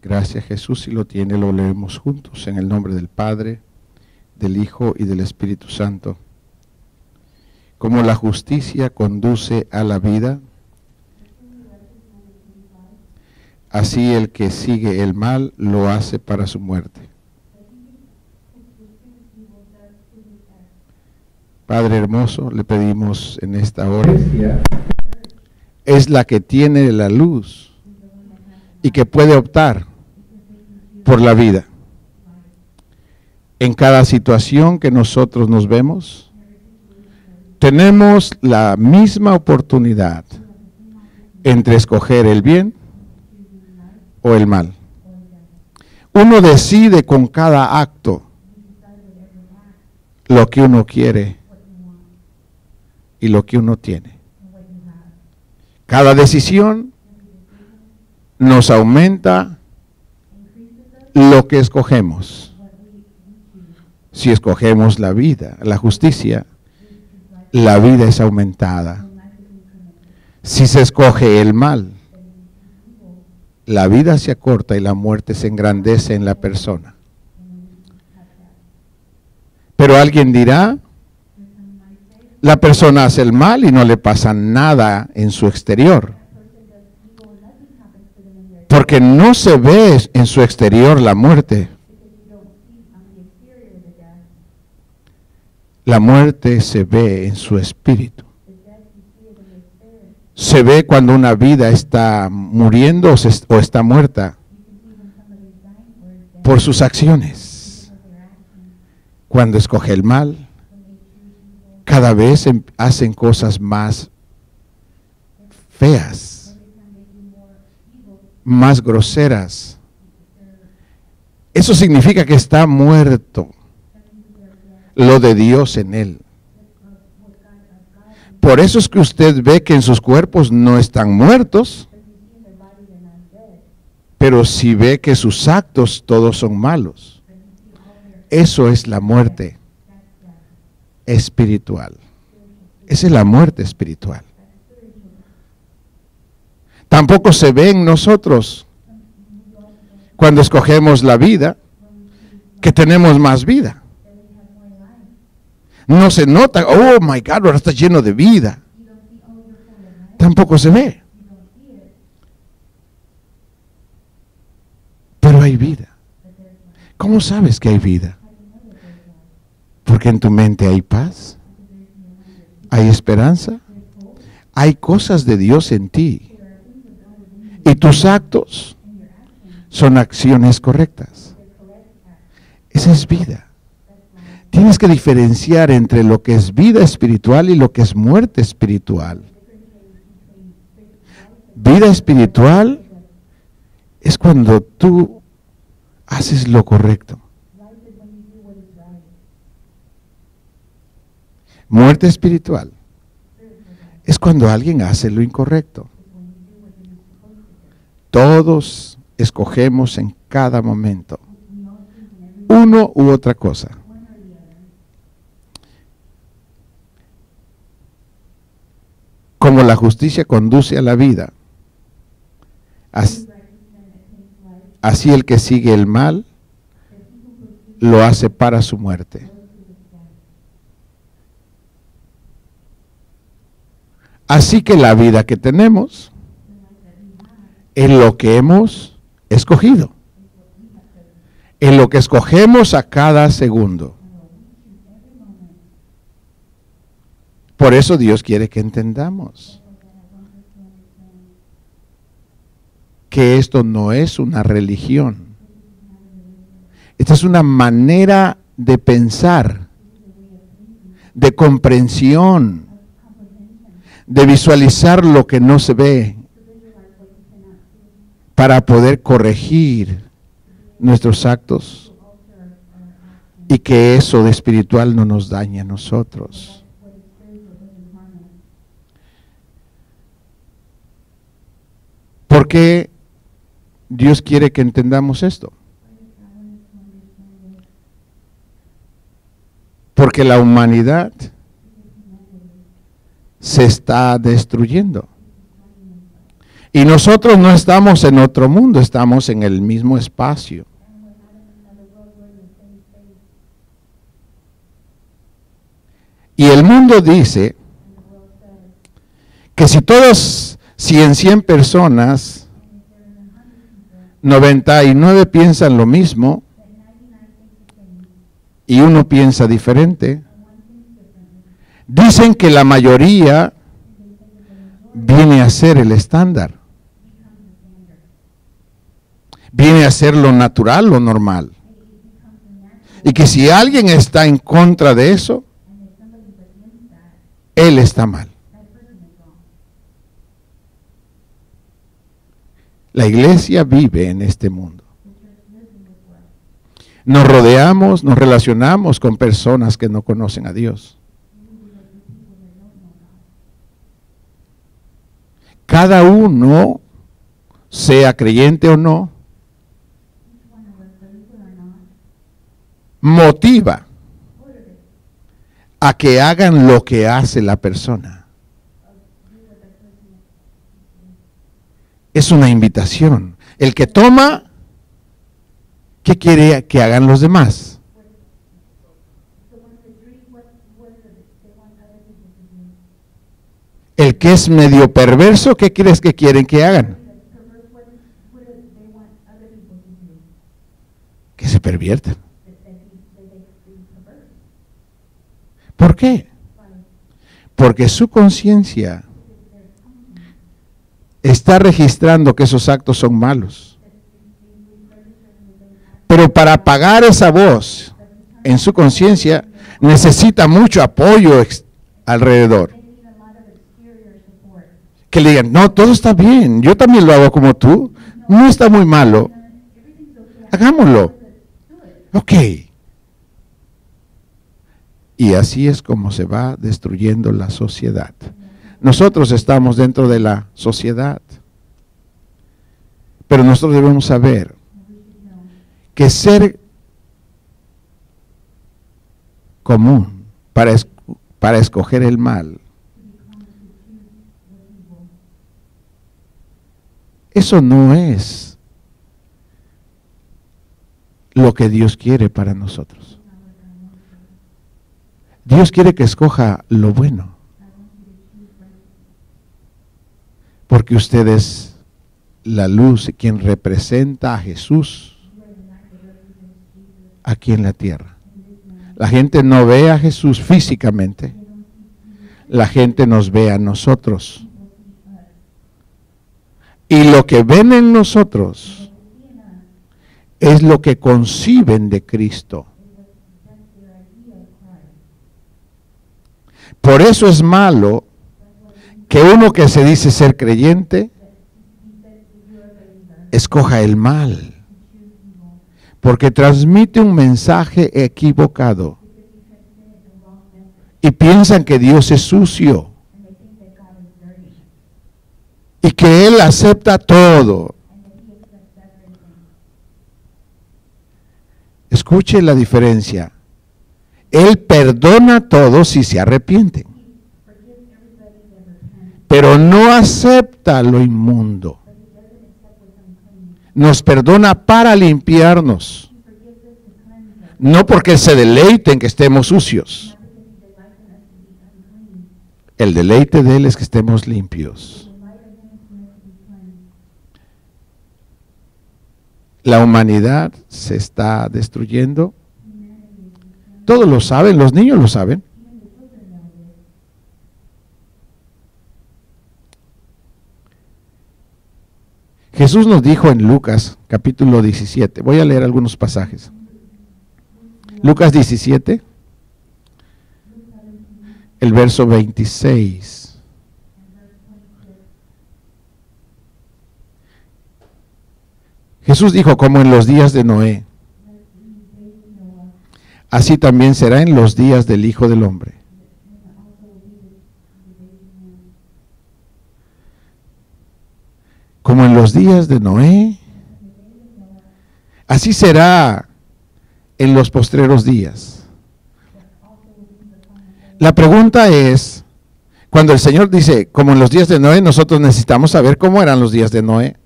Gracias Jesús, si lo tiene, lo leemos juntos en el nombre del Padre, del Hijo y del Espíritu Santo. Como la justicia conduce a la vida, así el que sigue el mal lo hace para su muerte. Padre hermoso, le pedimos en esta hora, es la que tiene la luz y que puede optar por la vida. En cada situación que nosotros nos vemos, tenemos la misma oportunidad entre escoger el bien o el mal. Uno decide con cada acto lo que uno quiere y lo que uno tiene. Cada decisión nos aumenta lo que escogemos. Si escogemos la vida, la justicia, la vida es aumentada. Si se escoge el mal, la vida se acorta y la muerte se engrandece en la persona. Pero alguien dirá, la persona hace el mal y no le pasa nada en su exterior porque no se ve en su exterior la muerte. La muerte se ve en su espíritu. Se ve cuando una vida está muriendo o, está muerta por sus acciones. Cuando escoge el mal, cada vez em, hacen cosas más feas más groseras. Eso significa que está muerto lo de Dios en él. Por eso es que usted ve que en sus cuerpos no están muertos, pero si ve que sus actos todos son malos. Eso es la muerte espiritual. Esa es la muerte espiritual. Tampoco se ve en nosotros cuando escogemos la vida que tenemos más vida. No se nota, oh my God, ahora está lleno de vida. Tampoco se ve. Pero hay vida. ¿Cómo sabes que hay vida? Porque en tu mente hay paz, hay esperanza, hay cosas de Dios en ti y tus actos son acciones correctas. Esa es vida. Tienes que diferenciar entre lo que es vida espiritual y lo que es muerte espiritual. Vida espiritual es cuando tú haces lo correcto. Muerte espiritual es cuando alguien hace lo incorrecto. Todos escogemos en cada momento uno u otra cosa. Como la justicia conduce a la vida, así el que sigue el mal lo hace para su muerte. Así que la vida que tenemos en lo que hemos escogido, en lo que escogemos a cada segundo. Por eso Dios quiere que entendamos que esto no es una religión. Esta es una manera de pensar, de comprensión, de visualizar lo que no se ve, para poder corregir nuestros actos y que eso de espiritual no nos dañe a nosotros. ¿Por qué Dios quiere que entendamos esto? Porque la humanidad se está destruyendo. Y nosotros no estamos en otro mundo, estamos en el mismo espacio. Y el mundo dice que si todos, si en 100 personas, and if there are a hundred people, 99 piensan lo mismo y uno piensa diferente, dicen que la mayoría viene a ser el estándar. Viene a ser lo natural, lo normal. Y que si alguien está en contra de eso, él está mal. La iglesia vive en este mundo. Nos rodeamos, nos relacionamos con personas que no conocen a Dios. Cada uno, sea creyente o no, Each one of us, believer or not, motiva a que hagan lo que hace la persona. Es una invitación. El que toma, ¿qué quiere que hagan los demás? El que es medio perverso, ¿qué crees que quieren que hagan? That's perverse, what is, what is it they want other people to do? Que se perviertan. That they, be- that they be perverse. ¿Por qué? Porque su conciencia está registrando que esos actos son malos. Pero para apagar esa voz en su conciencia, necesita mucho apoyo alrededor. Que le digan, no, todo está bien, yo también lo hago como tú, no está muy malo, hagámoslo. Ok. Y así es como se va destruyendo la sociedad. Nosotros estamos dentro de la sociedad. Pero nosotros debemos saber que ser común para, para escoger el mal, eso no es lo que Dios quiere para nosotros. Not what God wants for us. Dios quiere que escoja lo bueno, porque usted es la luz quien representa a Jesús aquí en la tierra. La gente no ve a Jesús físicamente, la gente nos ve a nosotros. Y lo que ven en nosotros es lo que conciben de Cristo. is what, that's their idea of Christ. Por eso es malo que uno que se dice ser creyente escoja el mal, porque transmite un mensaje equivocado y piensan que Dios es sucio y que Él acepta todo. Escuche la diferencia. Él perdona todo si se arrepienten, pero no acepta lo inmundo. Nos perdona para limpiarnos, no porque se deleite en que estemos sucios. El deleite de Él es que estemos limpios. La humanidad se está destruyendo. Todos lo saben, los niños lo saben. Jesús nos dijo en Lucas capítulo 17, voy a leer algunos pasajes. Lucas 17, el verso 26. Jesús dijo, como en los días de Noé, así también será en los días del Hijo del Hombre. Como en los días de Noé, así será en los postreros días. La pregunta es, Cuando el Señor dice, como en los días de Noé, nosotros necesitamos saber cómo eran los días de Noé.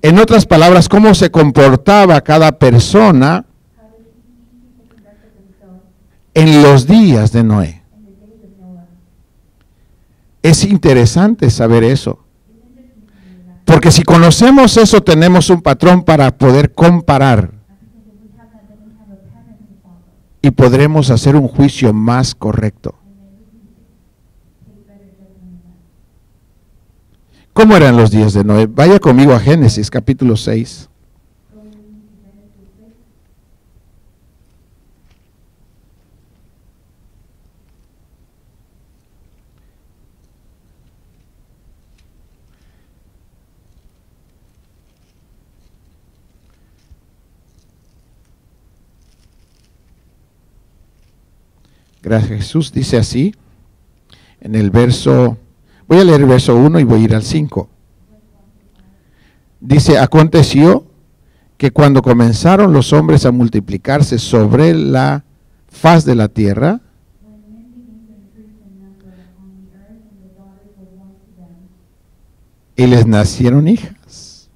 En otras palabras, cómo se comportaba cada persona en los días de Noé. Es interesante saber eso. Porque si conocemos eso, tenemos un patrón para poder comparar y podremos hacer un juicio más correcto. ¿Cómo eran los días de Noé? Vaya conmigo a Génesis capítulo 6. Gracias Jesús dice así en el verso, voy a leer el verso 1 y voy a ir al 5. Dice, aconteció que cuando comenzaron los hombres a multiplicarse sobre la faz de la tierra, y les nacieron hijas.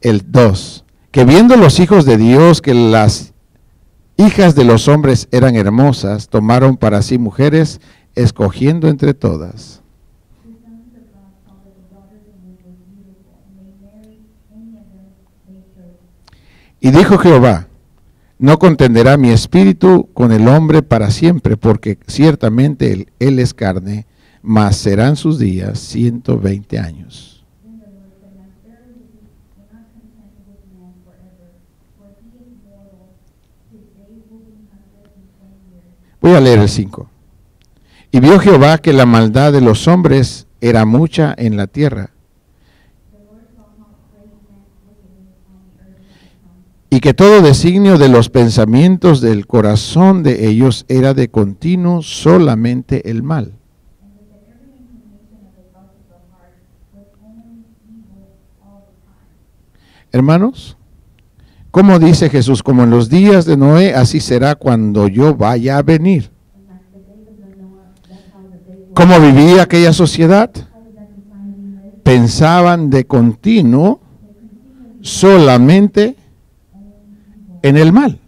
El 2. Que viendo los hijos de Dios que las hijas de los hombres eran hermosas, tomaron para sí mujeres, escogiendo entre todas. Y dijo Jehová, no contenderá mi espíritu con el hombre para siempre, porque ciertamente él, él es carne, mas serán sus días 120 años. Then the Lord said, My spirit will not content with man forever, for he is mortal. His days will be hundred and twenty years. Voy a leer el 5. Y vio Jehová que la maldad de los hombres era mucha en la tierra, y que todo designio de los pensamientos del corazón de ellos era de continuo solamente el mal. Hermanos, como dice Jesús, como en los días de Noé, así será cuando yo vaya a venir. ¿Cómo vivía aquella sociedad? Pensaban de continuo solamente en el mal.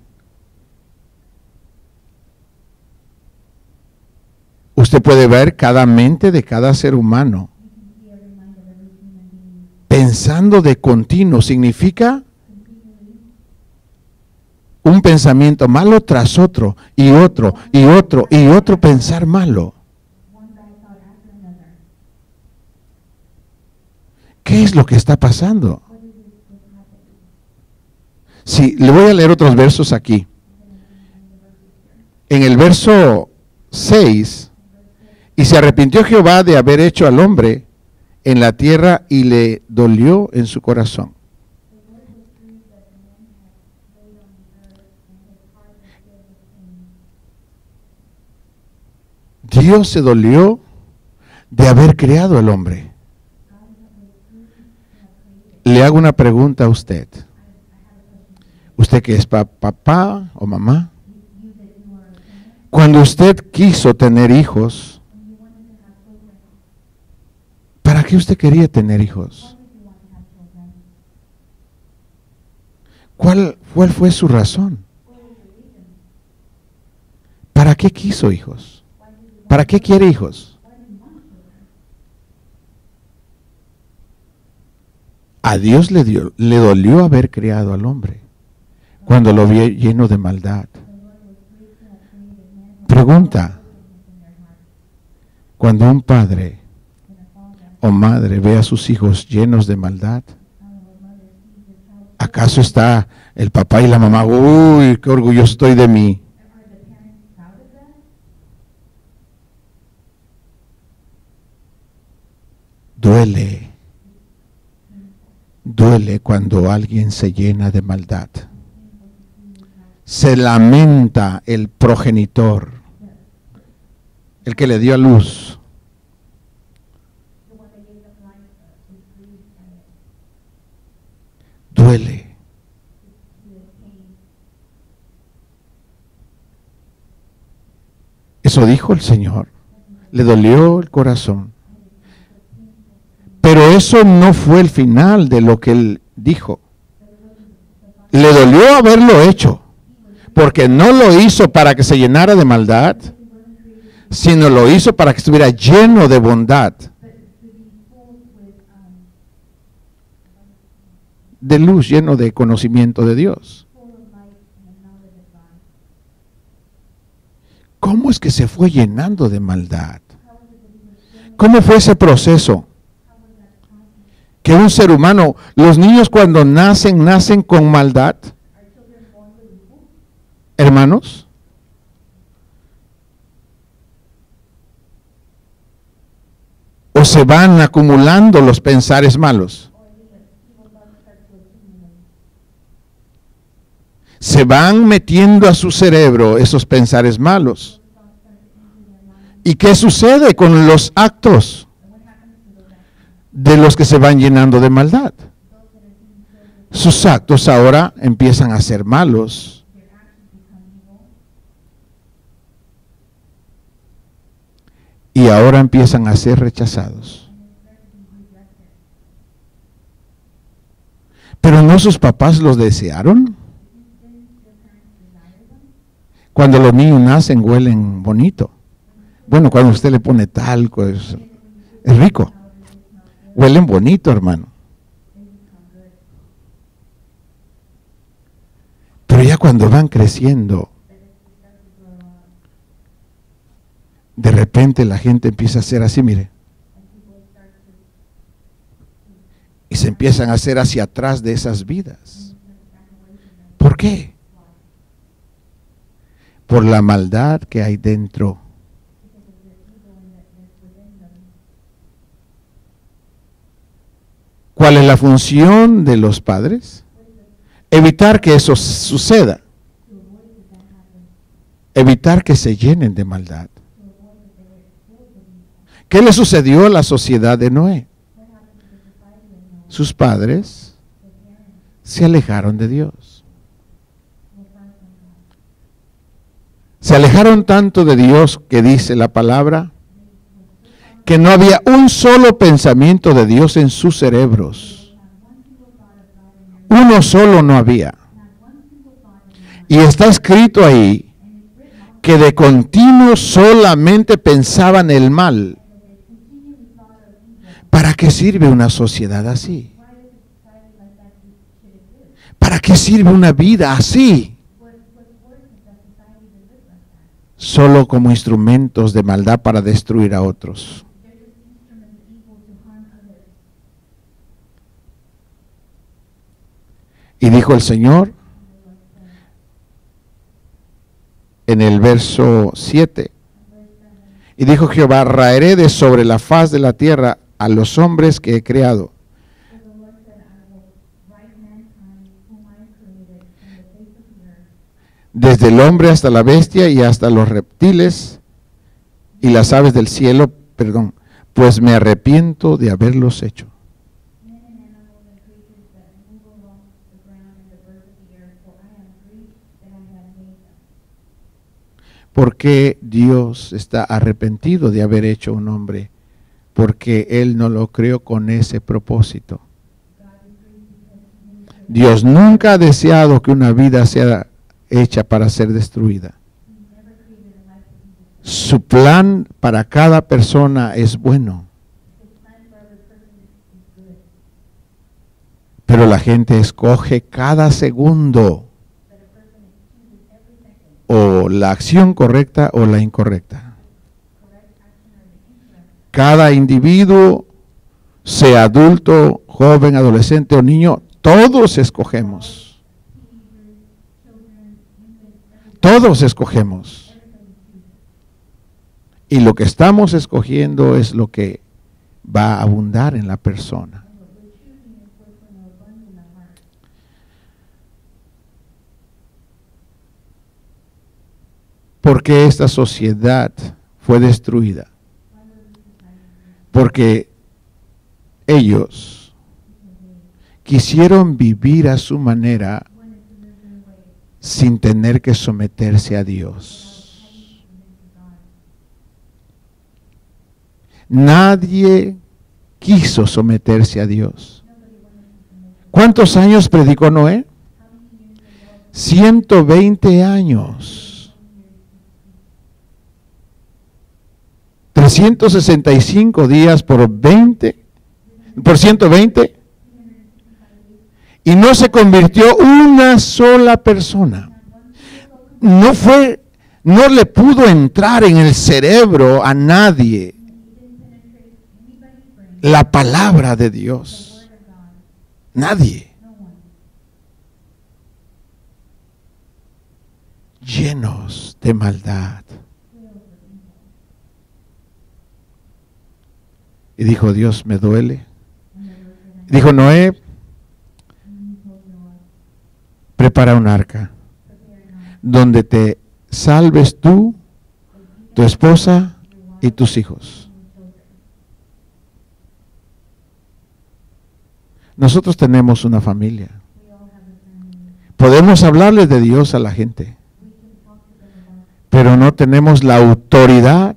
Usted puede ver cada mente de cada ser humano pensando de continuo. Significa un pensamiento malo tras otro y otro y otro y otro pensar malo. ¿Qué es lo que está pasando? Sí, le voy a leer otros versos aquí. En el verso 6, y se arrepintió Jehová de haber hecho al hombre en la tierra y le dolió en su corazón. Dios se dolió de haber creado al hombre. Le hago una pregunta a usted. Usted que es pa- papá o mamá, cuando usted quiso tener hijos, ¿para qué usted quería tener hijos? ¿Cuál, cuál fue su razón? ¿Para qué quiso hijos? Why did you want ¿Para qué quiere hijos? A Dios le, dio, le dolió haber creado al hombre cuando lo vio lleno de maldad. Pregunta. Cuando un padre o madre ve a sus hijos llenos de maldad, ¿acaso está el papá y la mamá, uy, qué orgulloso estoy de mí? Are the parents proud of that? Duele, duele cuando alguien se llena de maldad. Se lamenta el progenitor, el que le dio a luz. Duele. Eso dijo el Señor. Le dolió el corazón. Pero eso no fue el final de lo que él dijo. Le dolió haberlo hecho, porque no lo hizo para que se llenara de maldad, sino lo hizo para que estuviera lleno de bondad, de luz, lleno de conocimiento de Dios. ¿Cómo es que se fue llenando de maldad? ¿Cómo fue ese proceso? Que un ser humano, los niños cuando nacen, nacen con maldad, hermanos. O se van acumulando los pensares malos. Se van metiendo a su cerebro esos pensares malos. ¿Y qué sucede con los actos And what happens to those actions? De los que se van llenando de maldad? Sus actos ahora empiezan a ser malos. y ahora empiezan a ser rechazados. Pero no sus papás los desearon. Cuando los niños nacen huelen bonito. Bueno, cuando usted le pone talco es, es rico. Huelen bonito, hermano. Pero ya cuando van creciendo, de repente la gente empieza a ser así, mire, y se empiezan a hacer hacia atrás de esas vidas. ¿Por qué? Por la maldad que hay dentro. Because of the evil in that that's within them. ¿Cuál es la función de los padres? Evitar que eso suceda. Evitar que se llenen de maldad. ¿Qué le sucedió a la sociedad de Noé? Sus padres se alejaron de Dios. Se alejaron tanto de Dios que dice la palabra que no había un solo pensamiento de Dios en sus cerebros. Uno solo no había. Y está escrito ahí que de continuo solamente pensaban el mal. ¿Para qué sirve una sociedad así? ¿Para qué sirve una vida así? Solo como instrumentos de maldad para destruir a otros. Y dijo el Señor en el verso 7, in verse 7, y dijo Jehová, raeré de sobre la faz de la tierra a los hombres que he creado, desde el hombre hasta la bestia y hasta los reptiles y las aves del cielo, perdón, pues me arrepiento de haberlos hecho. men and animals and creatures that move along the ground and the birds of the earth, for I am grieved that I have made them. ¿Por qué Dios está arrepentido de haber hecho un hombre? Porque Él no lo creó con ese propósito. Dios nunca ha deseado que una vida sea hecha para ser destruida. Su plan para cada persona es bueno, pero la gente escoge cada segundo o la acción correcta o la incorrecta. Cada individuo, sea adulto, joven, adolescente o niño, todos escogemos. Todos escogemos. Y lo que estamos escogiendo es lo que va a abundar en la persona. And what we're choosing is what's going to abund in the heart. Porque esta sociedad fue destruida. Porque ellos quisieron vivir a su manera sin tener que someterse a Dios. Nadie quiso someterse a Dios. ¿Cuántos años predicó Noé? 120 años. 365 días por 20, por 120. Y no se convirtió una sola persona. No fue, no le pudo entrar en el cerebro a nadie la palabra de Dios. Nadie. Llenos de maldad. Y dijo, Dios, me duele. Dijo Noé, prepara un arca donde te salves tú, tu esposa y tus hijos. Nosotros tenemos una familia. Podemos hablarle de Dios a la gente, pero no tenemos la autoridad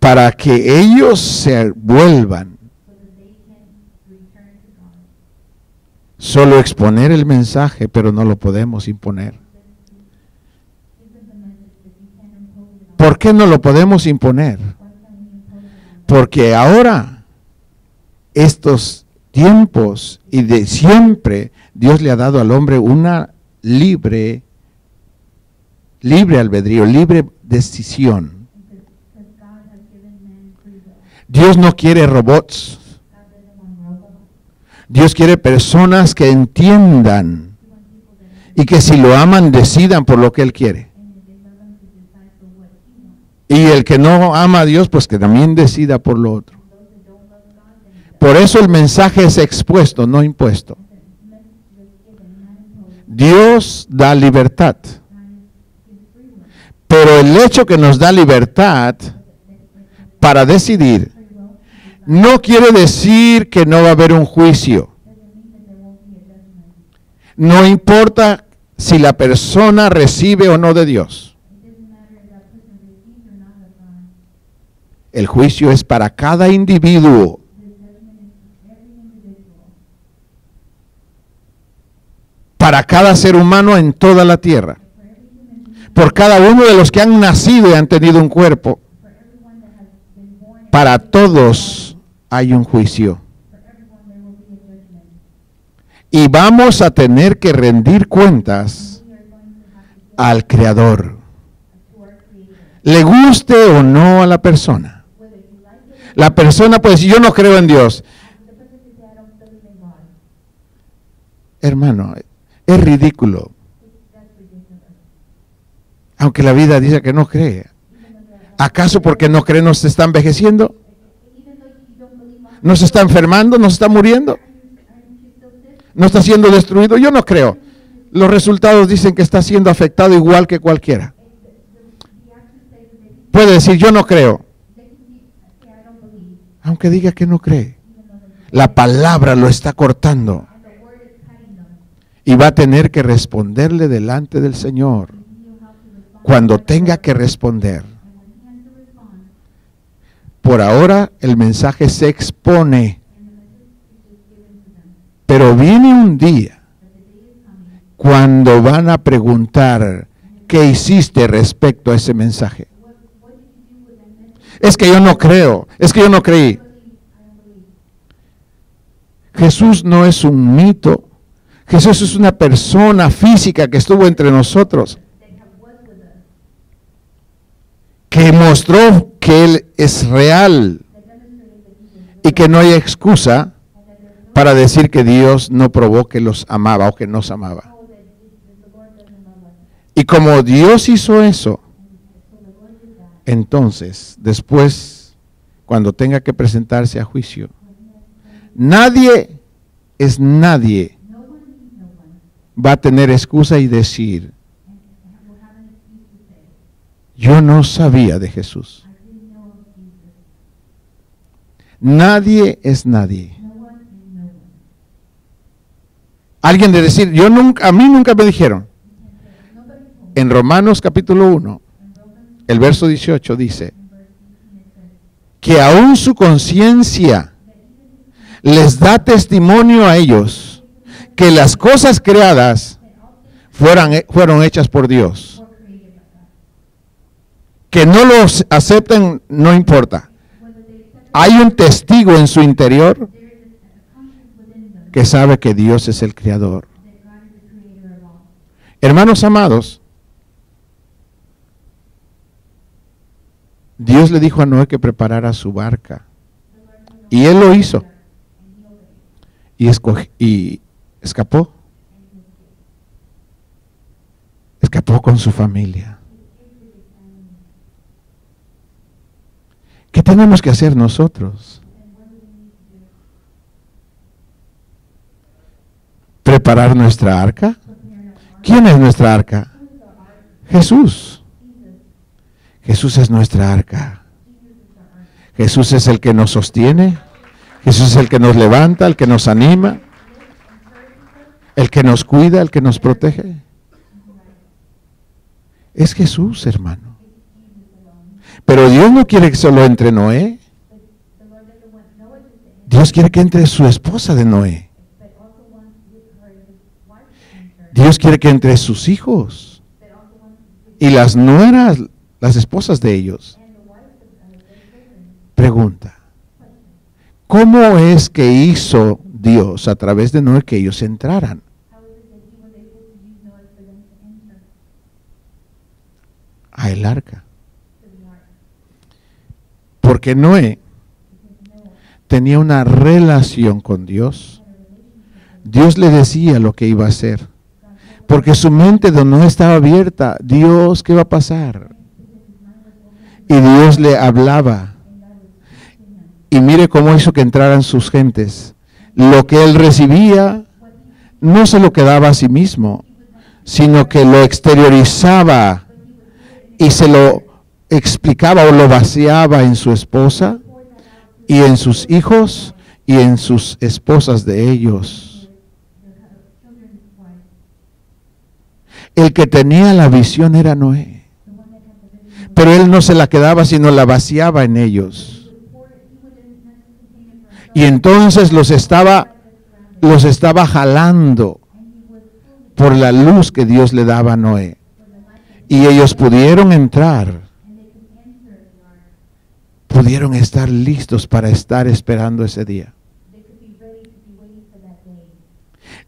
para que ellos se vuelvan. Solo exponer el mensaje, pero no lo podemos imponer. ¿Por qué no lo podemos imponer? Porque ahora, estos tiempos y de siempre, Dios le ha dado al hombre una libre, libre albedrío, libre decisión. Dios no quiere robots. Dios quiere personas que entiendan y que si lo aman decidan por lo que Él quiere. Y el que no ama a Dios, pues que también decida por lo otro. Por eso el mensaje es expuesto, no impuesto. Dios da libertad. Pero el hecho que nos da libertad para decidir no quiere decir que no va a haber un juicio. No importa si la persona recibe o no de Dios. El juicio es para cada individuo. Para cada ser humano en toda la tierra. Por cada uno de los que han nacido y han tenido un cuerpo. Para todos hay un juicio. Y vamos a tener que rendir cuentas al Creador. Le guste o no a la persona. La persona puede decir, yo no creo en Dios. Hermano, es ridículo. Aunque la vida dice que no cree. ¿Acaso porque no cree nos está envejeciendo? ¿No se está enfermando? ¿No se está muriendo? ¿No está siendo destruido? Yo no creo. Los resultados dicen que está siendo afectado igual que cualquiera. Puede decir, yo no creo. Aunque diga que no cree. La palabra lo está cortando. Y va a tener que responderle delante del Señor. Cuando tenga que responder. Por ahora el mensaje se expone. Pero viene un día cuando van a preguntar qué hiciste respecto a ese mensaje. Es que yo no creo, es que yo no creí. Jesús no es un mito. Jesús es una persona física que estuvo entre nosotros que mostró que Él es real y que no hay excusa para decir que Dios no probó que los amaba o que nos amaba. Y como Dios hizo eso, entonces, después, cuando tenga que presentarse a juicio, nadie es nadie va a tener excusa y decir, yo no sabía de Jesús. Nadie es nadie. Alguien de decir, yo nunca, a mí nunca me dijeron. En Romanos capítulo 1, el verso 18 dice, que aún su conciencia les da testimonio a ellos que las cosas creadas fueron hechas por Dios. were created by God. Que no los acepten, no importa. Hay un testigo en su interior que sabe que Dios es el creador. Hermanos amados, Dios le dijo a Noé que preparara su barca. Y él lo hizo. Y, y escapó. Escapó con su familia. ¿Qué tenemos que hacer nosotros? ¿Preparar nuestra arca? ¿Quién es nuestra arca? Jesús. Jesús es nuestra arca. Jesús es el que nos sostiene. Jesús es el que nos levanta, el que nos anima, el que nos cuida, el que nos protege. Es Jesús, hermano. Pero Dios no quiere que solo entre Noé. Dios quiere que entre su esposa de Noé. Dios quiere que entre sus hijos y las nueras, las esposas de ellos. Pregunta, ¿cómo es que hizo Dios a través de Noé que ellos entraran? How is it that he was able to use Noah for them to enter A el arca. to the ark? Porque Noé tenía una relación con Dios. Dios le decía lo que iba a hacer. Porque su mente de Noé estaba abierta. Dios, ¿qué va a pasar? Y Dios le hablaba. Y mire cómo hizo que entraran sus gentes. Lo que él recibía no se lo quedaba a sí mismo, sino que lo exteriorizaba y se lo explicaba o lo vaciaba en su esposa y en sus hijos y en sus esposas de ellos. El que tenía la visión era Noé, pero él no se la quedaba, sino la vaciaba en ellos. Y entonces los estaba, los estaba jalando por la luz que Dios le daba a Noé. Y ellos pudieron entrar, pudieron estar listos para estar esperando ese día.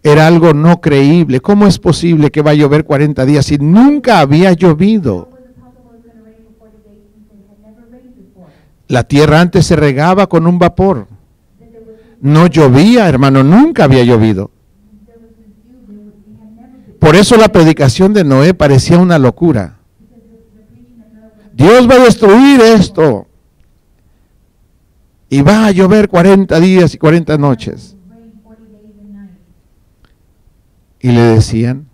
Era algo no creíble. ¿Cómo es posible que va a llover 40 días si nunca había llovido? How was it possible it was going to rain for 40 days since it had never rained before? La tierra antes se regaba con un vapor. No llovía, hermano, nunca había llovido. Por eso la predicación de Noé parecía una locura. Dios va a destruir esto. Y va a llover 40 días y 40 noches. rain 40 days and nights. Y le decían,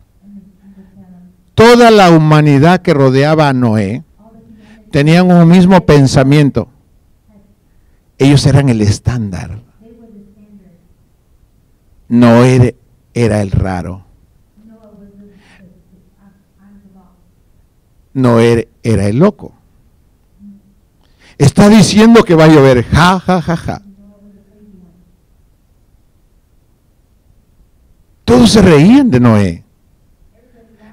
toda la humanidad que rodeaba a Noé tenían un mismo pensamiento. Ellos eran el estándar. Noé era el raro. Noé era el loco. Está diciendo que va a llover. Ja, ja, ja, ja. Todos se reían de Noé.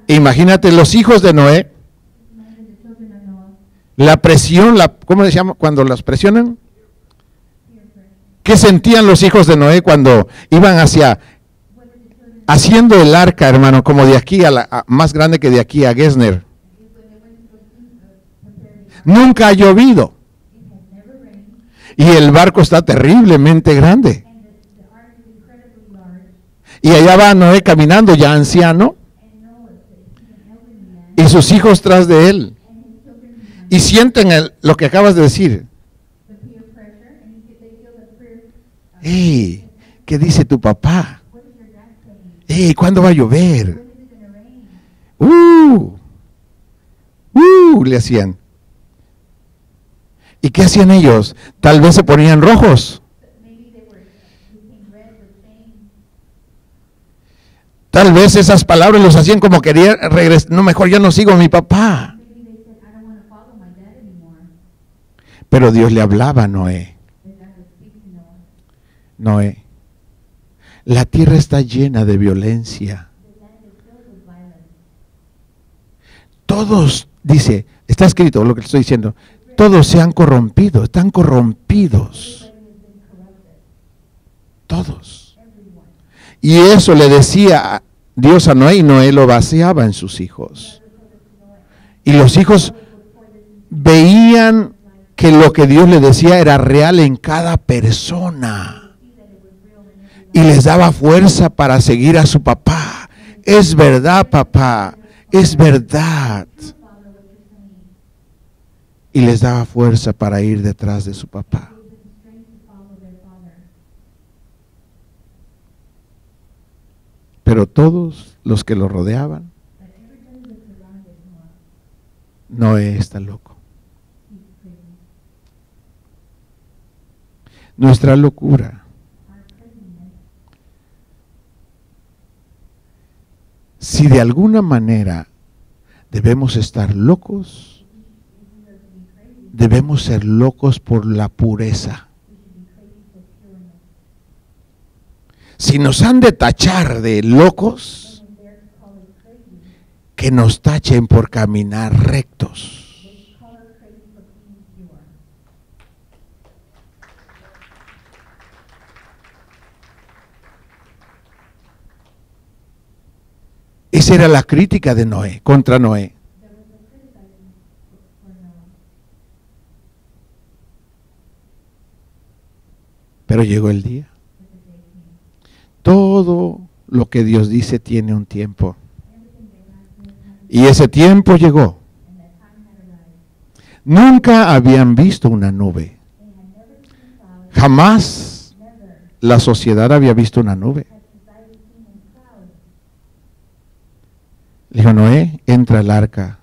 Imagínate los hijos de Noé, la presión, la, ¿cómo se llama? Cuando las presionan. ¿Qué sentían los hijos de Noé cuando iban hacia, haciendo el arca, hermano, como de aquí a la, más grande que de aquí a Gesner? Nunca ha llovido. Y el barco está terriblemente grande. Y allá va Noé caminando ya anciano y sus hijos tras de él. Y sienten lo que acabas de decir. the peer pressure, and he, they feel the peer, uh, ¡Ey! ¿Qué dice tu papá? what is your dad saying? ¡Ey! ¿Cuándo va a llover? ¡Uh! ¡Uh! Le hacían. ¿Y qué hacían ellos? Tal vez se ponían rojos. Tal vez esas palabras los hacían como quería regresar. No, mejor ya no sigo a mi papá. Pero Dios le hablaba a Noé. Noé, la tierra está llena de violencia. Todos, dice, está escrito lo que estoy diciendo, todos se han corrompido, están corrompidos. Todos. Y eso le decía Dios a Noé y Noé lo vaciaba en sus hijos. Y los hijos veían que lo que Dios le decía era real en cada persona. Y les daba fuerza para seguir a su papá. Es verdad, papá. Es verdad. Y les daba fuerza para ir detrás de su papá. Pero todos los que lo rodeaban, Noé está loco. Nuestra locura si de alguna manera debemos estar locos, if we are to be crazy, debemos ser locos por la pureza. Si nos han de tachar de locos, que nos tachen por caminar rectos. Esa era la crítica de Noé, contra Noé. There was a criticizing for, for Noah. Pero llegó el día. Todo lo que Dios dice tiene un tiempo. Y ese tiempo llegó. Nunca habían visto una nube. Jamás la sociedad había visto una nube. dijo, Noé, entra al arca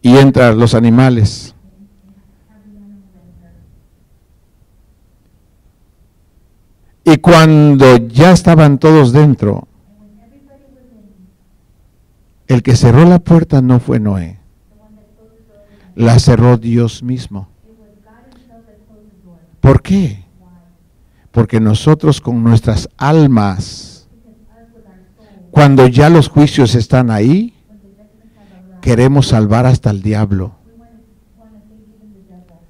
y entran los animales. and, and have the animals enter. Y cuando ya estaban todos dentro, el que cerró la puerta no fue Noé, la cerró Dios mismo. ¿Por qué? Porque nosotros con nuestras almas, cuando ya los juicios están ahí, queremos salvar hasta el diablo. we want to, want to save even the devil.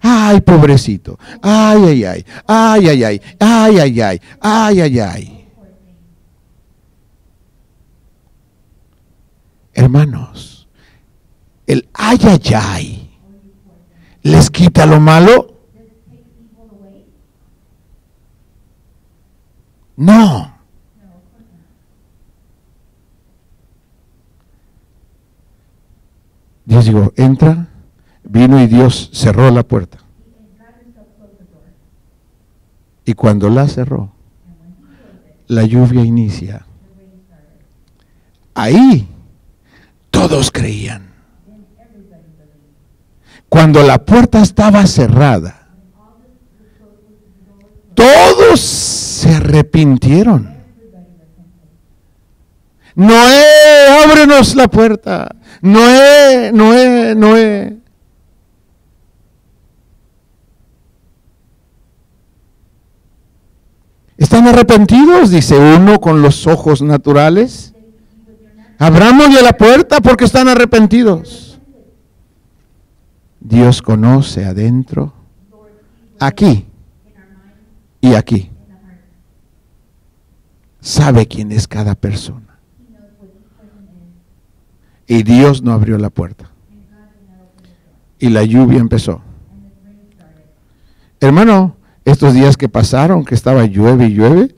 Ay, pobrecito. Ay, ay, ay. Ay, ay, ay. Ay, ay, ay. Ay, ay, ay. Hermanos, el ay, ay, ay les quita lo malo. No. Dios dijo, entra. Vino y Dios cerró la puerta. Y cuando la cerró, la lluvia inicia. Ahí todos creían. Cuando la puerta estaba cerrada, todos se arrepintieron. Noé, ábrenos la puerta. Noé, Noé, Noé. ¿Están arrepentidos? Dice uno con los ojos naturales. Abrámosle la puerta porque están arrepentidos. Dios conoce adentro, aquí y aquí. Sabe quién es cada persona. Y Dios no abrió la puerta. Y la lluvia empezó. Hermano, estos días que pasaron, que estaba llueve y llueve,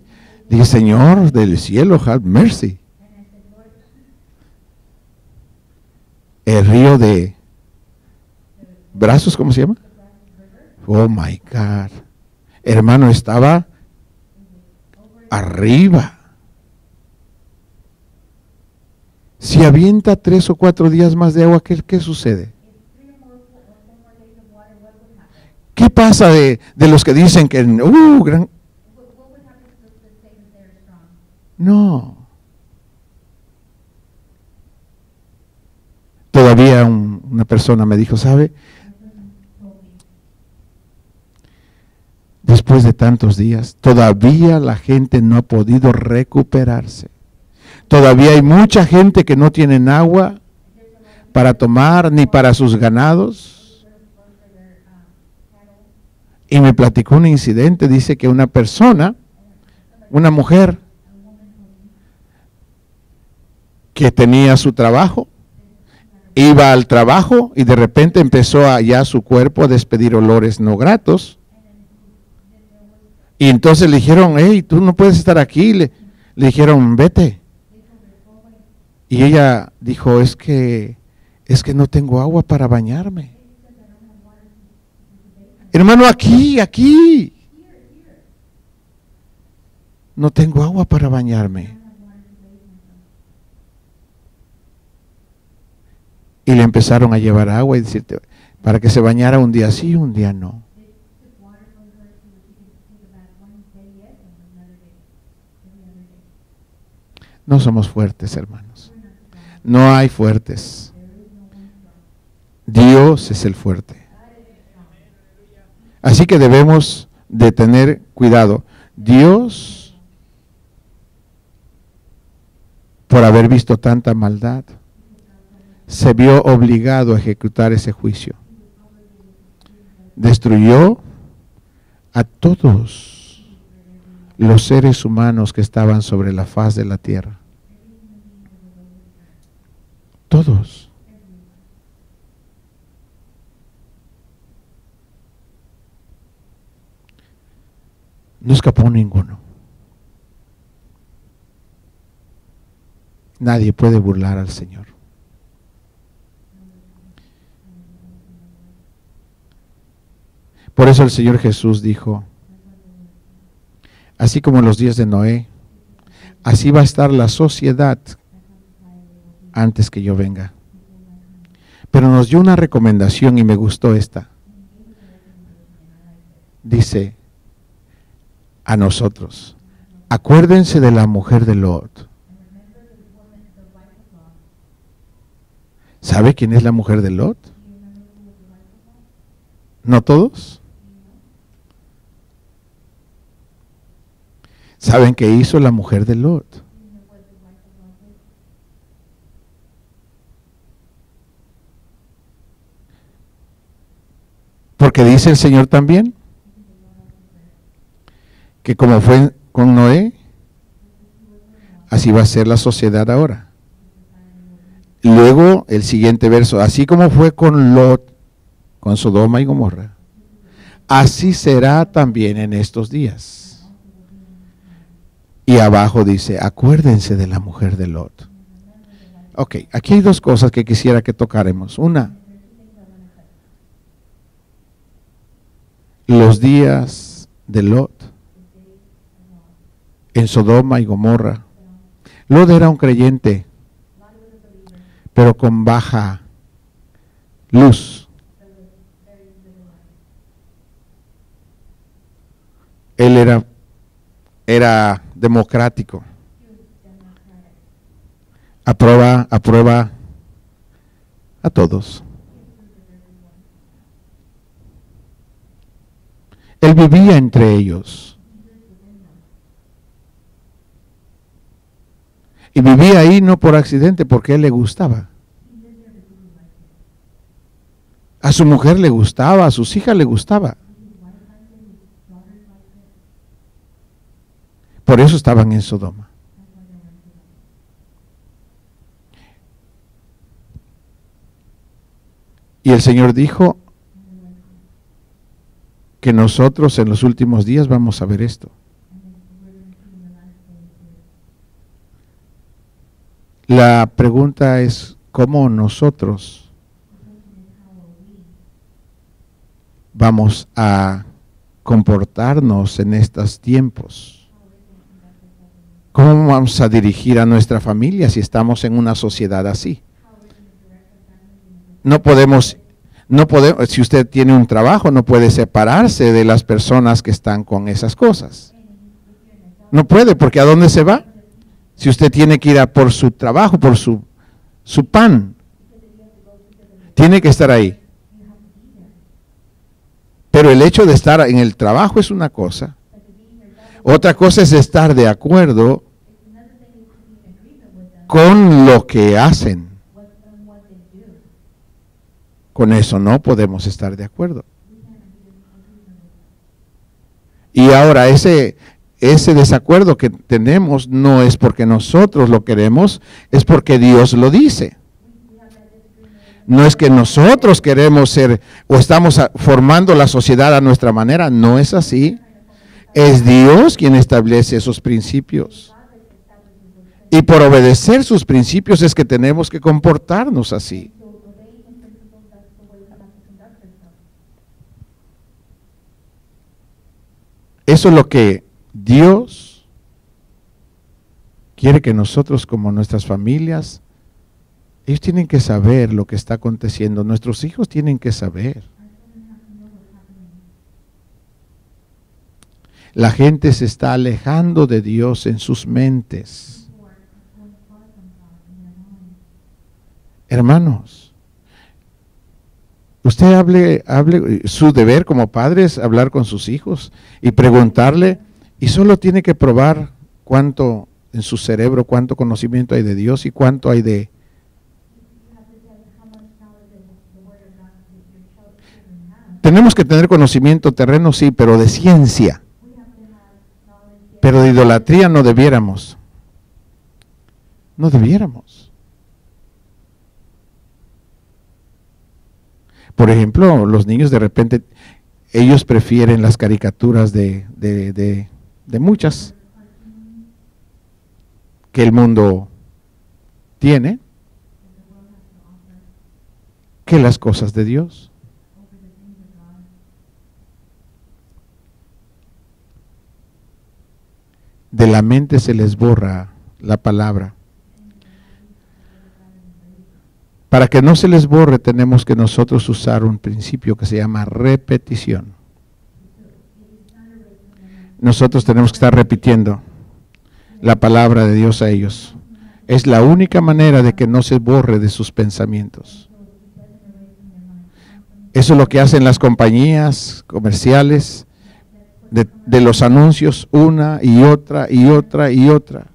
dije, Señor del cielo, have mercy. El río de brazos, ¿cómo se llama? Oh my God. Hermano, estaba arriba. Si avienta tres o cuatro días más de agua, ¿qué, qué sucede? ¿Qué pasa de, de los que dicen que, uh, gran... No. Todavía un- una persona me dijo, ¿sabe? Después de tantos días, todavía la gente no ha podido recuperarse. Todavía hay mucha gente que no tienen agua para tomar ni para sus ganados. Y me platicó un incidente, dice que una persona, una mujer, que tenía su trabajo, iba al trabajo y de repente empezó allá su cuerpo a despedir olores no gratos. Y entonces le dijeron, hey, tú no puedes estar aquí. Le, le dijeron, vete. Y ella dijo, es que, es que no tengo agua para bañarme. Hermano, aquí, aquí. No tengo agua para bañarme. Y le empezaron a llevar agua y decirte, para que se bañara un día sí, un día no. No somos fuertes, hermanos. No hay fuertes. Dios es el fuerte. Así que debemos de tener cuidado. Dios, por haber visto tanta maldad, se vio obligado a ejecutar ese juicio. Destruyó a todos los seres humanos que estaban sobre la faz de la tierra. Todos. No escapó ninguno. Nadie puede burlar al Señor. Por eso el Señor Jesús dijo, así como en los días de Noé, así va a estar la sociedad antes que yo venga. Pero nos dio una recomendación y me gustó esta. Dice a nosotros, acuérdense de la mujer de Lot. ¿Sabe quién es la mujer de Lot? ¿No todos? ¿Saben qué hizo la mujer de Lot? Porque dice el Señor también que como fue con Noé, así va a ser la sociedad ahora. Luego el siguiente verso, así como fue con Lot, con Sodoma y Gomorra, así será también en estos días. Y abajo dice, acuérdense de la mujer de Lot. Ok, aquí hay dos cosas que quisiera que tocáramos. Una, los días de Lot en Sodoma y Gomorra. Lot era un creyente, pero con baja luz. Él era, era democrático. Aprueba, aprueba a todos. Él vivía entre ellos. Y vivía ahí no por accidente, porque él le gustaba. A su mujer le gustaba, a sus hijas le gustaba. Por eso estaban en Sodoma. Y el Señor dijo que nosotros en los últimos días vamos a ver esto. La pregunta es cómo nosotros vamos a comportarnos en estos tiempos. ¿Cómo vamos a dirigir a nuestra familia si estamos en una sociedad así? No podemos, no podemos, si usted tiene un trabajo, no puede separarse de las personas que están con esas cosas. No puede, porque ¿a dónde se va? Si usted tiene que ir a por su trabajo, por su, su pan, Tiene que estar ahí. Pero el hecho de estar en el trabajo es una cosa. Otra cosa es estar de acuerdo con lo que hacen. Con eso no podemos estar de acuerdo. Y ahora ese, ese desacuerdo que tenemos no es porque nosotros lo queremos, es porque Dios lo dice. No es que nosotros queremos ser o estamos formando la sociedad a nuestra manera, no es así. Es Dios quien establece esos principios. Y por obedecer sus principios es que tenemos que comportarnos así. Eso es lo que Dios quiere que nosotros como nuestras familias, ellos tienen que saber lo que está aconteciendo, nuestros hijos tienen que saber. La gente se está alejando de Dios en sus mentes. Hermanos, usted hable, hable, su deber como padre es hablar con sus hijos y preguntarle, y solo tiene que probar cuánto en su cerebro, cuánto conocimiento hay de Dios y cuánto hay de. Tenemos que tener conocimiento terreno, sí, pero de ciencia. Pero de idolatría no debiéramos. No debiéramos. Por ejemplo, los niños de repente, ellos prefieren las caricaturas de, de- de muchas que el mundo tiene que las cosas de Dios. De la mente se les borra la palabra. Para que no se les borre tenemos que nosotros usar un principio que se llama repetición. Nosotros tenemos que estar repitiendo la palabra de Dios a ellos. Es la única manera de que no se borre de sus pensamientos. Eso es lo que hacen las compañías comerciales, de, los anuncios, una y otra y otra y otra.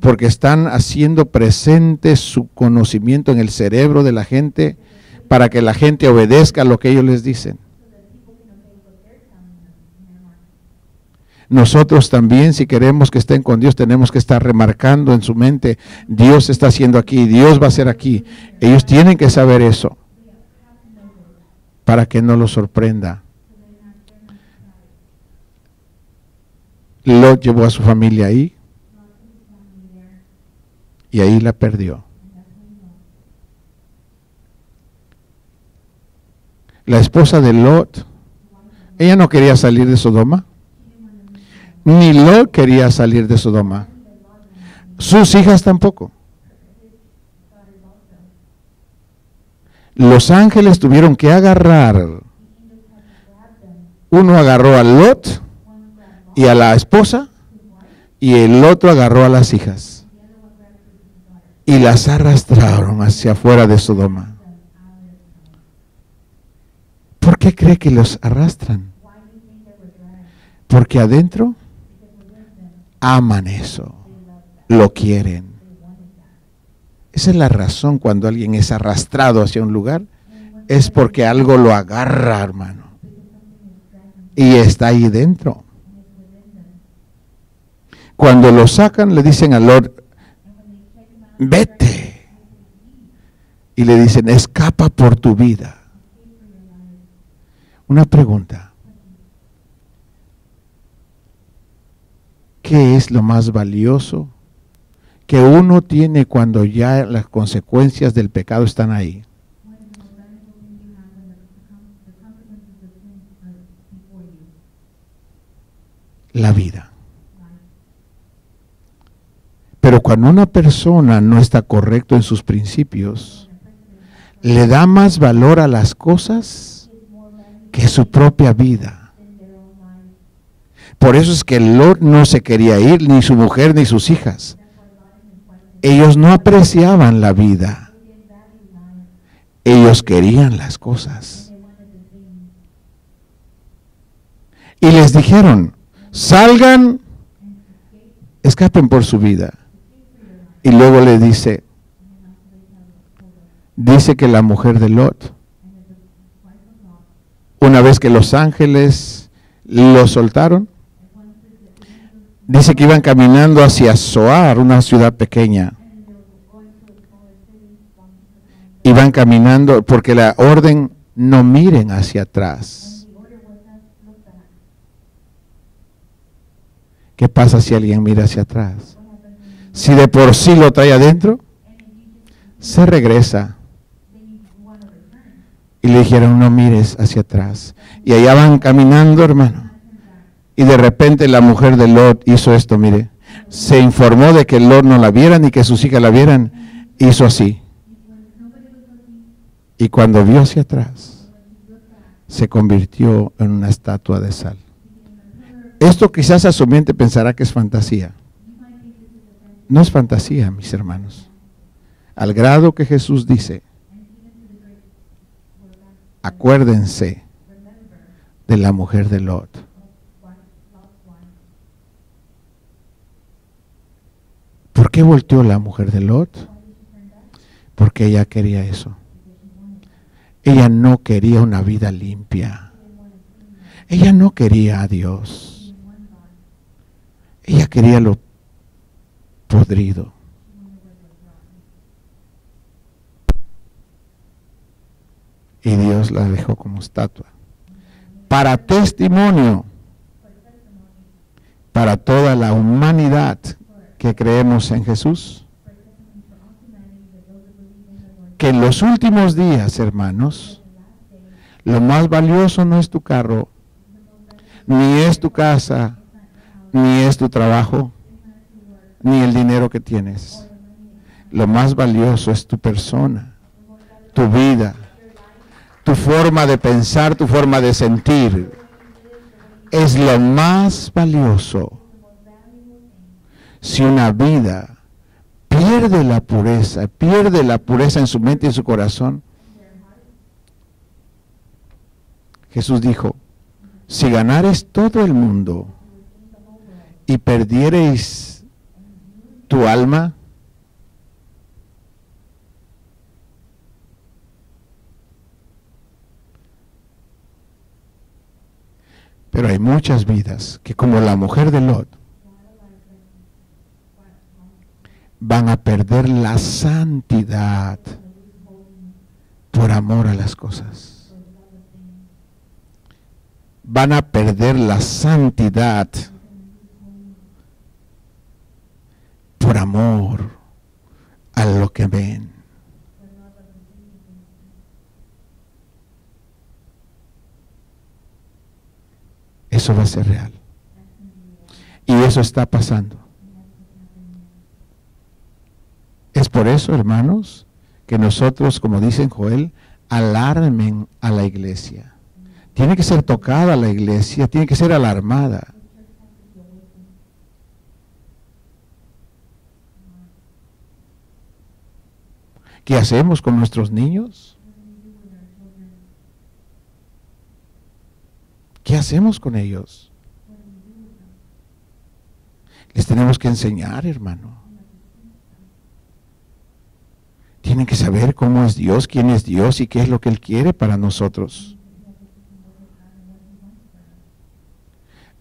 Porque están haciendo presente su conocimiento en el cerebro de la gente para que la gente obedezca lo que ellos les dicen. Nosotros también, si queremos que estén con Dios, tenemos que estar remarcando en su mente, Dios está haciendo aquí, Dios va a hacer aquí. Ellos tienen que saber eso para que no los sorprenda. Lot llevó a su familia ahí y ahí la perdió. La esposa de Lot, ella no quería salir de Sodoma, ni Lot quería salir de Sodoma. Sus hijas tampoco. Los ángeles tuvieron que agarrar. Uno agarró a Lot y a la esposa y el otro agarró a las hijas y las arrastraron hacia afuera de Sodoma. ¿Por qué cree que los arrastran? Porque adentro aman eso, lo quieren. Esa es la razón cuando alguien es arrastrado hacia un lugar, es porque algo lo agarra, hermano. Y está ahí dentro. Cuando lo sacan, le dicen al Lord, vete. Y le dicen, escapa por tu vida. Una pregunta. ¿Qué es lo más valioso que uno tiene cuando ya las consecuencias del pecado están ahí? La vida. Pero cuando una persona no está correcto en sus principios, le da más valor a las cosas que su propia vida. Por eso es que Lot no se quería ir, ni su mujer, ni sus hijas. Ellos no apreciaban la vida. Ellos querían las cosas. Y les dijeron, salgan, escapen por su vida. Y luego le dice, dice que la mujer de Lot, una vez que los ángeles lo soltaron, and once the, the angels, dice que iban caminando hacia Zoar, una ciudad pequeña. Iban caminando porque la orden no miren hacia atrás. ¿Qué pasa si alguien mira hacia atrás? Si de por sí lo trae adentro, se regresa. Y le dijeron, no mires hacia atrás. Y allá van caminando, hermano. Y de repente la mujer de Lot hizo esto, mire. Se informó de que Lot no la viera ni que sus hijas la vieran. Hizo así. Y cuando vio hacia atrás, se convirtió en una estatua de sal. Esto quizás a su mente pensará que es fantasía. No es fantasía, mis hermanos. Al grado que Jesús dice, acuérdense de la mujer de Lot. of what Lot's wife. ¿Por qué volteó la mujer de Lot? Porque ella quería eso. Ella no quería una vida limpia. Ella no quería a Dios. Ella quería lo podrido. Y Dios la dejó como estatua. Para testimonio para toda la humanidad que creemos en Jesús, que en los últimos días, hermanos, lo más valioso no es tu carro, ni es tu casa, ni es tu trabajo, ni el dinero que tienes. Lo más valioso es tu persona, tu vida, tu forma de pensar, tu forma de sentir. Es lo más valioso. Si una vida pierde la pureza, pierde la pureza en su mente y en su corazón, Jesús dijo, si ganares todo el mundo y perdiereis tu alma, pero hay muchas vidas que como la mujer de Lot want a life like what van a perder la santidad por amor a las cosas. Van a perder la santidad por amor a lo que ven. Eso va a ser real. Y eso está pasando. And that's what's happening now. Es por eso, hermanos, que nosotros, como dicen Joel, alarmen a la iglesia. Tiene que ser tocada la iglesia, tiene que ser alarmada. ¿Qué hacemos con nuestros niños? ¿Qué hacemos con ellos? Les tenemos que enseñar, hermano. We have to teach them. Tienen que saber cómo es Dios, quién es Dios y qué es lo que Él quiere para nosotros.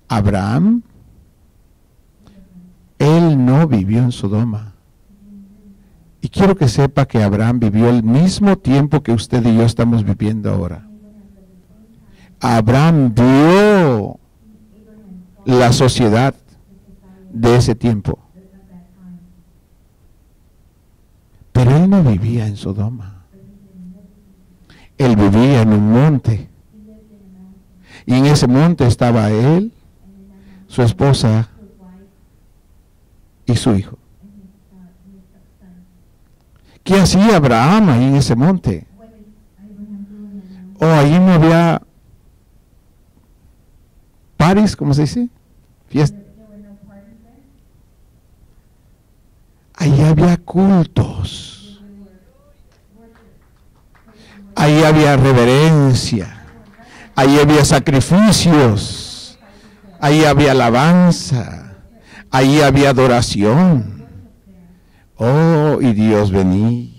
Abraham, él no vivió en Sodoma. Y quiero que sepa que Abraham vivió el mismo tiempo que usted y yo estamos viviendo ahora. Abraham vio la sociedad de ese tiempo, pero él no vivía en Sodoma. Él vivía en un monte. Y en ese monte estaba él, su esposa y su hijo. ¿Qué hacía Abraham ahí en ese monte? ¿O ahí no había paris, ¿cómo se dice? Fiesta. Ahí había cultos. Había reverencia, ahí había sacrificios, ahí había alabanza, ahí había adoración. Oh, y Dios venía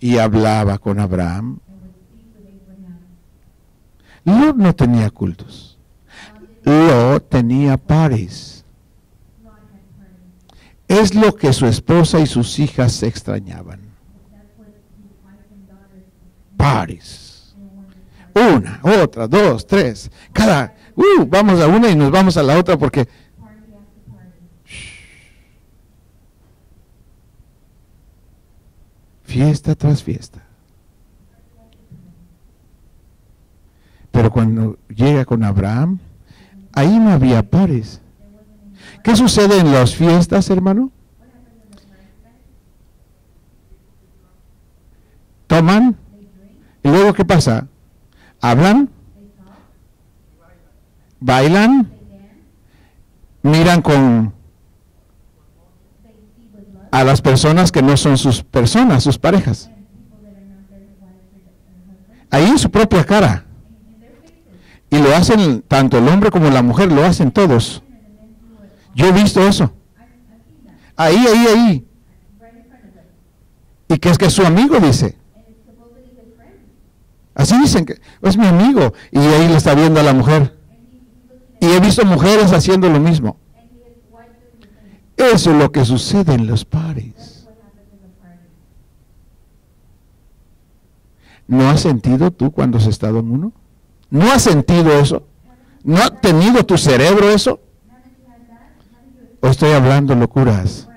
y hablaba con Abraham. Lot no tenía cultos. Lot tenía pares. Es lo que su esposa y sus hijas extrañaban. Pares. Una, otra, dos, tres. Cada, uh, vamos a una y nos vamos a la otra porque fiesta tras fiesta. Pero cuando llega con Abraham, ahí no había pares. ¿Qué sucede en las fiestas, hermano? Toman ¿qué pasa? Hablan, bailan, miran con a las personas que no son sus personas, sus parejas. Ahí en su propia cara. Y lo hacen tanto el hombre como la mujer, lo hacen todos. Yo he visto eso. Ahí, ahí, ahí. Y que es que su amigo, dice. Así dicen que es mi amigo. Y ahí le está viendo a la mujer. Y he visto mujeres haciendo lo mismo. Eso es lo que sucede en los pares. ¿No has sentido tú cuando has estado en uno? ¿No has sentido eso? ¿No ha tenido tu cerebro eso? ¿O estoy hablando locuras?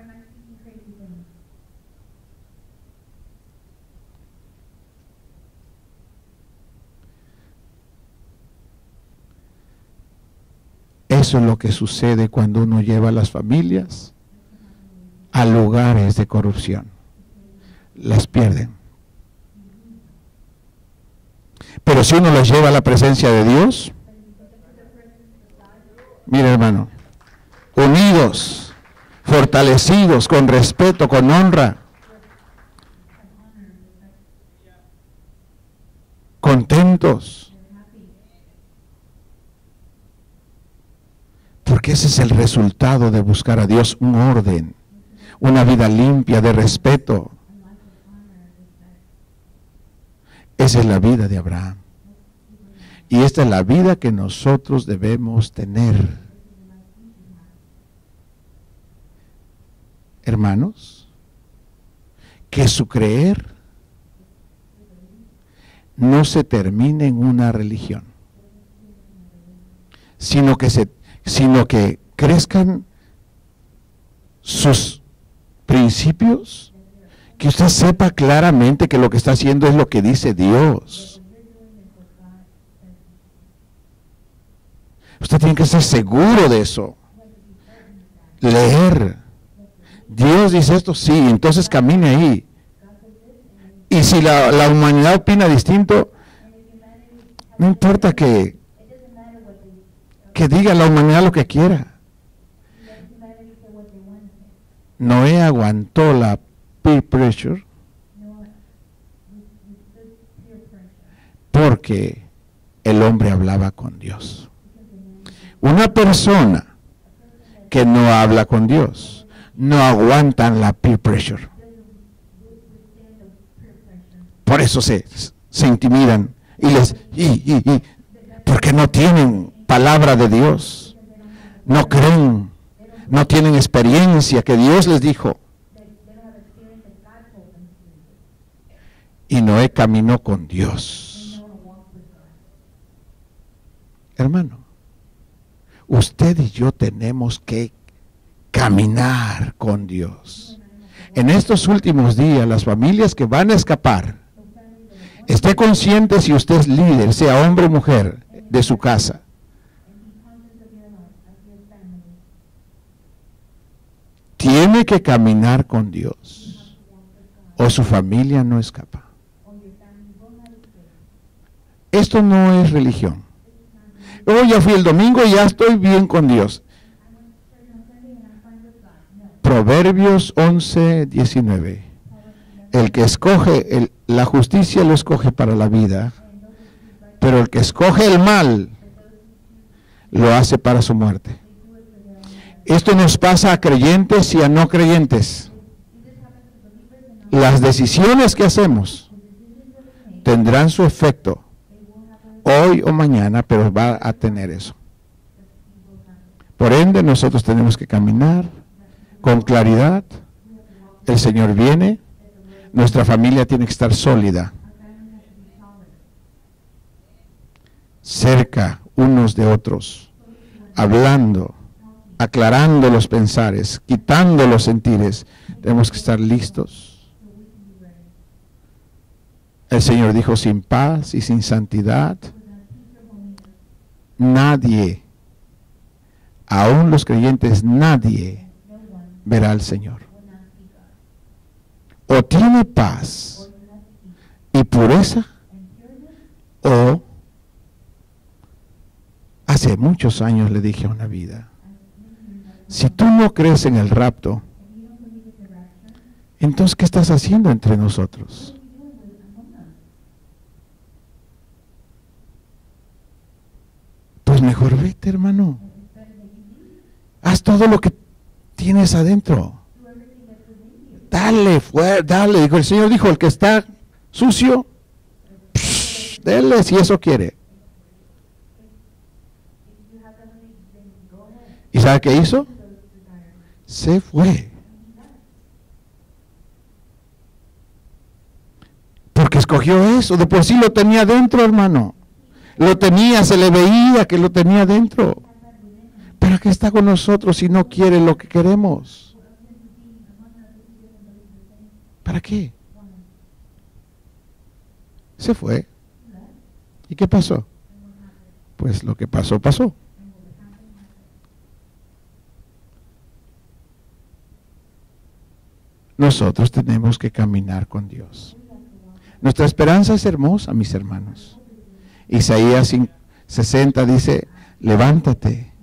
Eso es lo que sucede cuando uno lleva a las familias a lugares de corrupción. Las pierden. Pero si uno los lleva a la presencia de Dios, mire hermano, unidos, fortalecidos, con respeto, con honra, contentos, Porque ese es el resultado de buscar a Dios un orden, una vida limpia de respeto. Esa es la vida de Abraham. Y esta es la vida que nosotros debemos tener. Hermanos, que su creer no se termine en una religión, sino que se sino que crezcan sus principios, que usted sepa claramente que lo que está haciendo es lo que dice Dios. Usted tiene que ser seguro de eso. Leer. Dios dice esto, sí, entonces camine ahí. Y si la, la humanidad opina distinto, no importa que que diga la humanidad lo que quiera. Noé aguantó la peer pressure porque el hombre hablaba con Dios. Una persona que no habla con Dios no aguanta la peer pressure. Por eso se, se intimidan y les y, y, y porque no tienen palabra de Dios. No creen, no tienen experiencia que Dios les dijo. Y Noé caminó con Dios. Hermano, usted y yo tenemos que caminar con Dios. En estos últimos días, las familias que van a escapar, esté consciente si usted es líder, sea hombre o mujer de su casa tiene que caminar con Dios o su familia no escapa. Esto no es religión. Hoy ya fui el domingo y ya estoy bien con Dios. Proverbios 11, 19. El que escoge la justicia lo escoge para la vida, pero el que escoge el mal lo hace para su muerte. Esto nos pasa a creyentes y a no creyentes. Las decisiones que hacemos tendrán su efecto hoy o mañana, pero va a tener eso. Por ende, nosotros tenemos que caminar con claridad. El Señor viene, nuestra familia tiene que estar sólida, cerca unos de otros, hablando, aclarando los pensares, quitando los sentires. Tenemos que estar listos. El Señor dijo, sin paz y sin santidad, nadie, aún los creyentes, nadie verá al Señor. O tiene paz y pureza, o hace muchos años le dije a una vida, si tú no crees en el rapto, entonces ¿qué estás haciendo entre nosotros? Pues mejor vete, hermano. Haz todo lo que tienes adentro. Dale, fue, dale. El Señor dijo, el que está sucio, psh, dele si eso quiere. ¿Y sabe qué hizo? Se fue. Porque escogió eso. De por sí lo tenía dentro, hermano. Lo tenía, se le veía que lo tenía dentro. ¿Para qué está con nosotros si no quiere lo que queremos? ¿Para qué? Se fue. ¿Y qué pasó? Pues lo que pasó, pasó. Nosotros tenemos que caminar con Dios. Nuestra esperanza es hermosa, mis hermanos. Isaías 60 dice, levántate,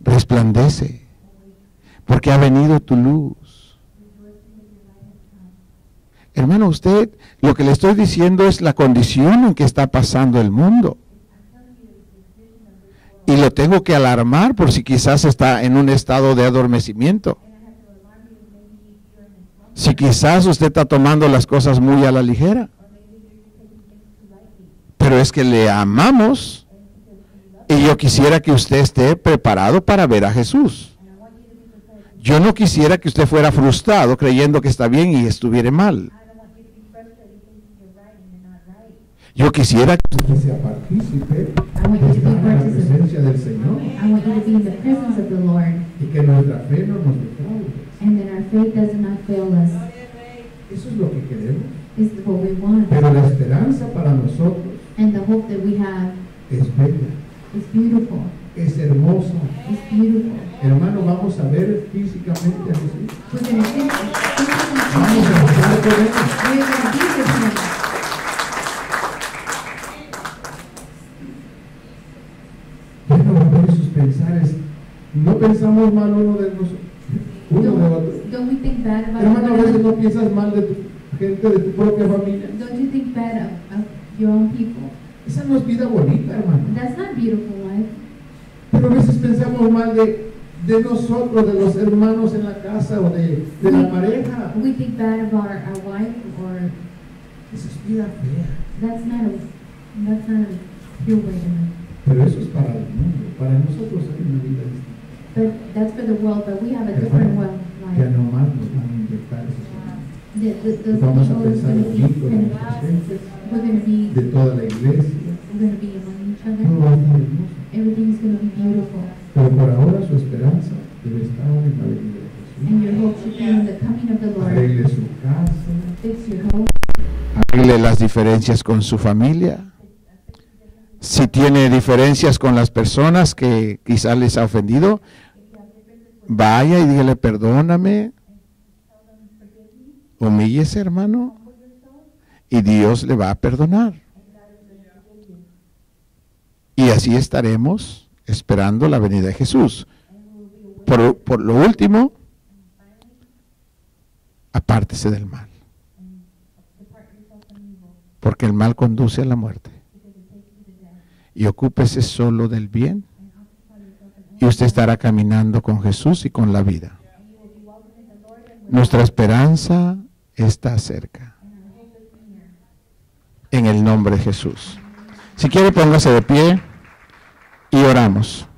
resplandece, porque ha venido tu luz. Hermano, usted, lo que le estoy diciendo es la condición en que está pasando el mundo. Y lo tengo que alarmar por si quizás está en un estado de adormecimiento. Si quizás usted está tomando las cosas muy a la ligera. Pero es que le amamos y yo quisiera que usted esté preparado para ver a Jesús. Yo no quisiera que usted fuera frustrado creyendo que está bien y estuviera mal. Yo quisiera que que sea partícipe de la presencia del Señor y que nuestra fe no nos defraude. and that our faith does not fail us. Eso es lo que queremos. This is what we want. Pero la esperanza para nosotros And the hope that we have es bella, is beautiful. es hermosa. It's beautiful. Hermano, vamos a ver físicamente a Jesús. We're going to see Vamos a estar con Él. We're going to be with him. Ya no va a ver sus pensares. No pensamos mal uno de nosotros, uno de otro. Don't, we think bad about Hermano, a veces no piensas mal de tu gente, de tu propia familia. Don't you think bad of, of your own people? Esa no es vida bonita, hermano. That's not beautiful life. Pero a veces pensamos mal de, de nosotros, de los hermanos en la casa o de, de la pareja. We think bad of our, our wife or Esa es vida fea. that's not a that's not a pure way to live. Pero eso es para el mundo. Para nosotros hay una vida distinta. But that's for the world, but we have a different world que a nomás nos van a inyectar esos Y vamos a pensar gentes, we're going to be de toda la iglesia. Todo other. va a estar hermoso. Everything is going to be beautiful. Pero por ahora su esperanza debe estar en la venida de And your Jesús. hope should be in the coming of the Lord. Arregle su casa, arregle las diferencias con su familia. Si tiene diferencias con las personas que quizás les ha ofendido, vaya y dígale perdóname. Humíllese, hermano. Y Dios le va a perdonar. Y así estaremos esperando la venida de Jesús. Por, por lo último, apártese del mal. porque el mal conduce a la muerte. Y ocúpese solo del bien y usted estará caminando con Jesús y con la vida. Nuestra esperanza está cerca. En el nombre de Jesús. Si quiere, póngase de pie y oramos.